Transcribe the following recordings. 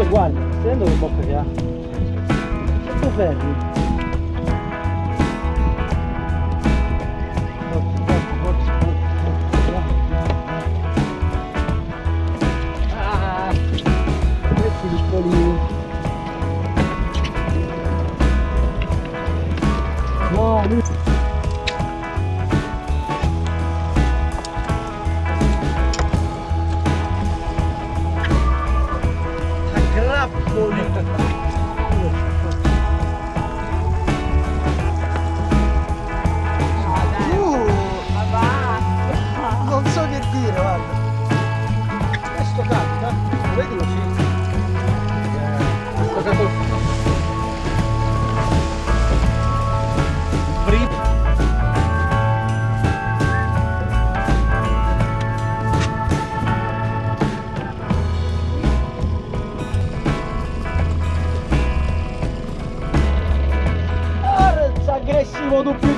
Cioè guarda, stai che bocca che ha? Tu fermi. Ah, questi piccoli. No, lui.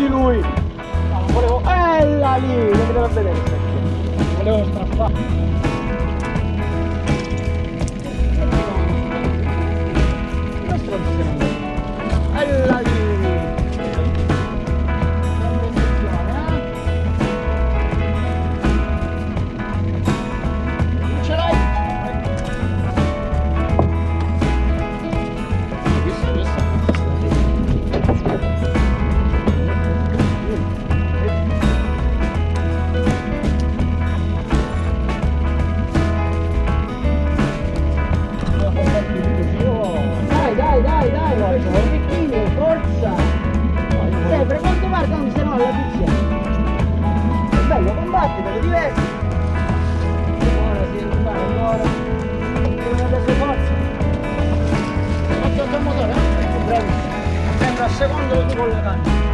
Di lui. No, non volevo. Ella lì! Lo vedeva vedere il secchio. Volevo strappare. Stronzi 최강조 이걸로 난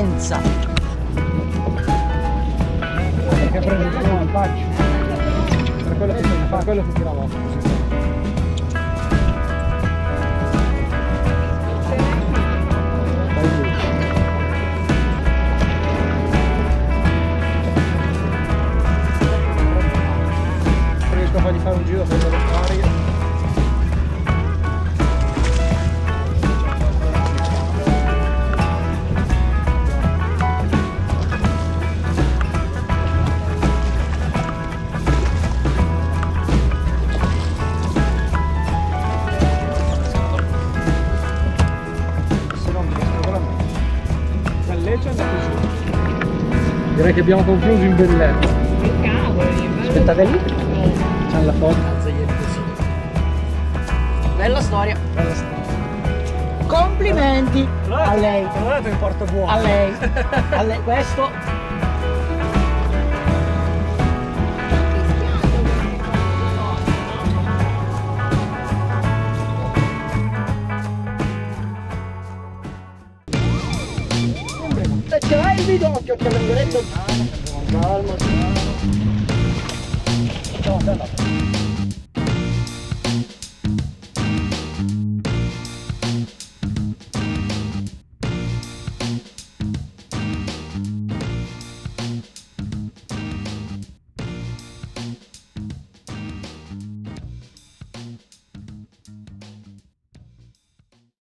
Potenza! Che ha preso il faccio. Per quello che fa, quello che tirava. Riesco a fargli fare un giro per le Direi che abbiamo concluso in bellezza. Che cavoli, Aspettate lì. C'è la foto. Bella storia. Bella storia. Complimenti a lei. Detto che porto buono. A lei. A lei. Questo choque en derecho. Calma.